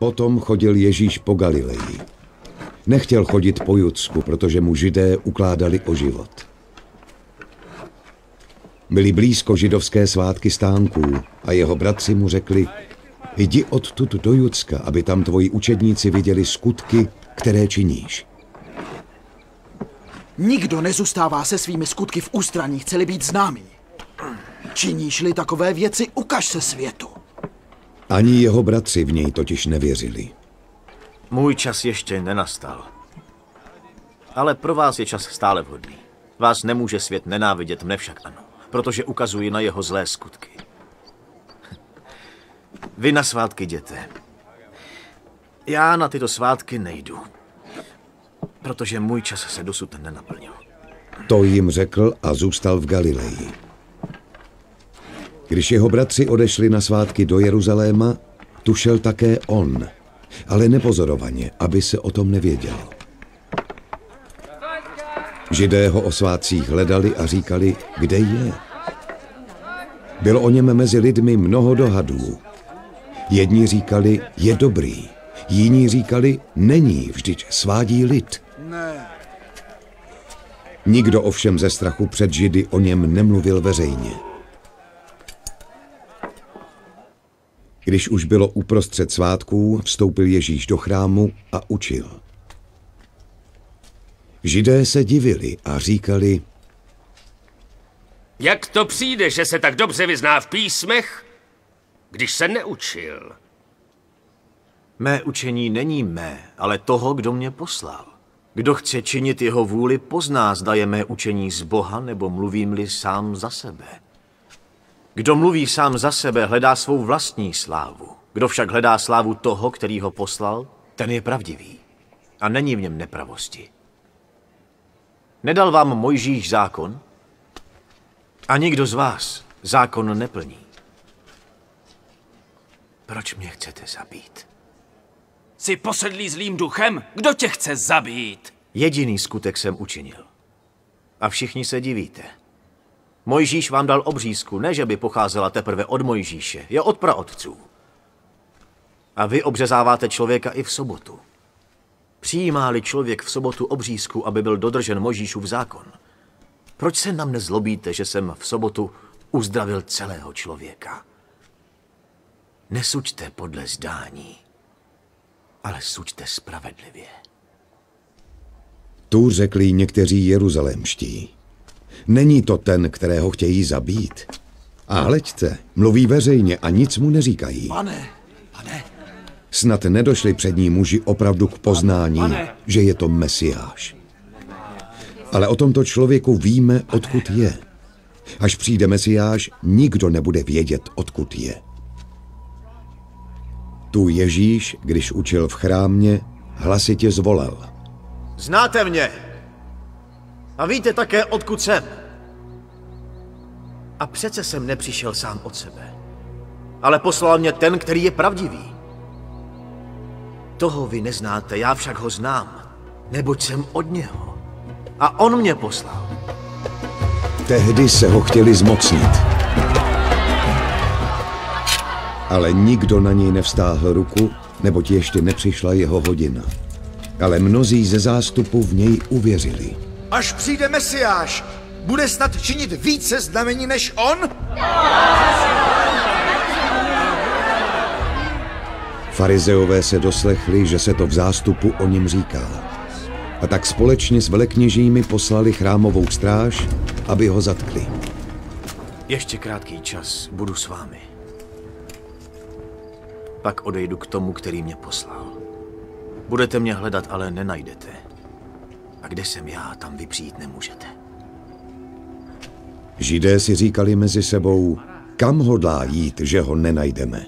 Potom chodil Ježíš po Galileji. Nechtěl chodit po Judsku, protože mu židé ukládali o život. Byli blízko židovské svátky stánků a jeho bratři mu řekli, jdi odtud do Judska, aby tam tvoji učedníci viděli skutky, které činíš. Nikdo nezůstává se svými skutky v ústraní, chceli být známý. Činíš-li takové věci, ukaž se světu. Ani jeho bratři v něj totiž nevěřili. Můj čas ještě nenastal. Ale pro vás je čas stále vhodný. Vás nemůže svět nenávidět, mne však ano, protože ukazuji na jeho zlé skutky. Vy na svátky jděte. Já na tyto svátky nejdu, protože můj čas se dosud nenaplnil. To jim řekl a zůstal v Galileji. Když jeho bratři odešli na svátky do Jeruzaléma, tu šel také on, ale nepozorovaně, aby se o tom nevěděl. Židé ho o svátcích hledali a říkali, kde je. Bylo o něm mezi lidmi mnoho dohadů. Jedni říkali, je dobrý, jiní říkali, není, vždyť svádí lid. Nikdo ovšem ze strachu před Židy o něm nemluvil veřejně. Když už bylo uprostřed svátků, vstoupil Ježíš do chrámu a učil. Židé se divili a říkali, Jak to přijde, že se tak dobře vyzná v písmech, když se neučil? Mé učení není mé, ale toho, kdo mě poslal. Kdo chce činit jeho vůli, pozná, zda je mé učení z Boha, nebo mluvím-li sám za sebe. Kdo mluví sám za sebe, hledá svou vlastní slávu. Kdo však hledá slávu toho, který ho poslal, ten je pravdivý. A není v něm nepravosti. Nedal vám Mojžíš zákon? A nikdo z vás zákon neplní. Proč mě chcete zabít? Jsi posedlý zlým duchem? Kdo tě chce zabít? Jediný skutek jsem učinil. A všichni se divíte. Mojžíš vám dal obřízku, ne že by pocházela teprve od Mojžíše, je od praotců. A vy obřezáváte člověka i v sobotu. Přijímá-li člověk v sobotu obřízku, aby byl dodržen Mojžíšův zákon, proč se nám nezlobíte, že jsem v sobotu uzdravil celého člověka? Nesuďte podle zdání, ale suďte spravedlivě. tu řekli někteří jeruzalémští. Není to ten, kterého chtějí zabít. A hleďte, mluví veřejně a nic mu neříkají. Pane, pane, Snad nedošli přední muži opravdu k poznání, že je to Mesiáš. Ale o tomto člověku víme, odkud je. Až přijde Mesiáš, nikdo nebude vědět, odkud je. Tu Ježíš, když učil v chrámě, hlasitě zvolal. Znáte mě. A víte také, odkud jsem. A přece jsem nepřišel sám od sebe. Ale poslal mě ten, který je pravdivý. Toho vy neznáte, já však ho znám, neboť jsem od něho. A on mě poslal. Tehdy se ho chtěli zmocnit. Ale nikdo na něj nevstáhl ruku, neboť ještě nepřišla jeho hodina. Ale mnozí ze zástupu v něj uvěřili. Až přijde Mesiáš, bude snad činit více znamení než on? Farizeové se doslechli, že se to v zástupu o něm říká. A tak společně s velekněžími poslali chrámovou stráž, aby ho zatkli. Ještě krátký čas budu s vámi. Pak odejdu k tomu, který mě poslal. Budete mě hledat, ale nenajdete. A kde jsem já, tam vy přijít nemůžete. Židé si říkali mezi sebou, kam hodlá jít, že ho nenajdeme.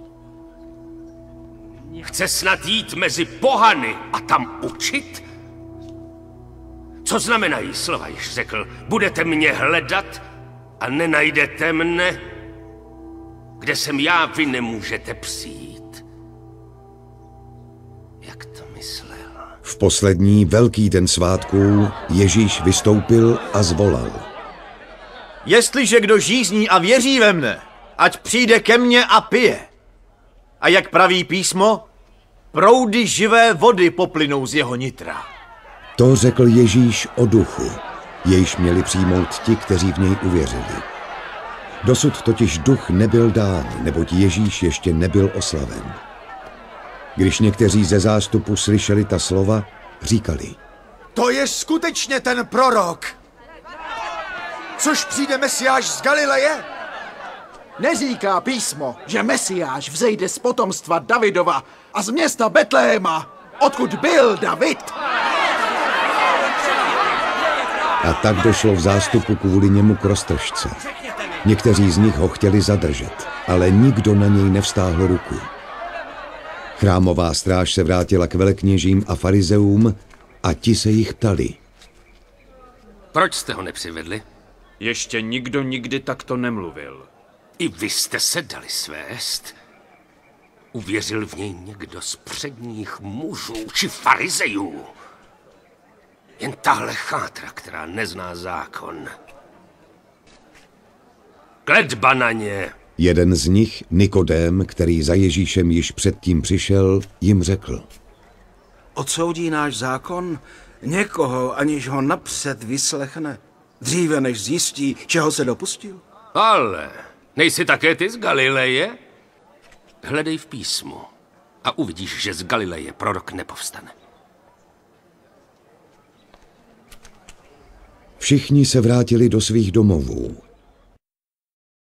Chce snad jít mezi pohany a tam učit? Co znamenají slova, již řekl, budete mě hledat a nenajdete mne? Kde jsem já, vy nemůžete přijít. Jak to myslel? V poslední velký den svátků Ježíš vystoupil a zvolal. Jestliže kdo žízní a věří ve mne, ať přijde ke mně a pije. A jak praví písmo, Proudy živé vody poplynou z jeho nitra. To řekl Ježíš o duchu, jejž měli přijmout ti, kteří v něj uvěřili. Dosud totiž duch nebyl dán, neboť Ježíš ještě nebyl oslaven. Když někteří ze zástupu slyšeli ta slova, říkali, To je skutečně ten prorok. Což přijde Mesiáš z Galileje? Neříká písmo, že Mesiáš vzejde z potomstva Davidova a z města Betléma, odkud byl David. A tak došlo v zástupu kvůli němu k roztržce. Někteří z nich ho chtěli zadržet, ale nikdo na něj nevstáhl ruku. Chrámová stráž se vrátila k velekněžím a farizeům a ti se jich ptali. Proč jste ho nepřivedli? Ještě nikdo nikdy takto nemluvil. I vy jste se dali svést. Uvěřil v něj někdo z předních mužů či farizejů. Jen tahle chátra, která nezná zákon. Kledba na ně! Jeden z nich, Nikodém, který za Ježíšem již předtím přišel, jim řekl. Odsoudí náš zákon někoho, aniž ho napřed vyslechne, dříve než zjistí, čeho se dopustil? Ale nejsi také ty z Galileje? Hledej v písmu a uvidíš, že z Galileje prorok nepovstane. Všichni se vrátili do svých domovů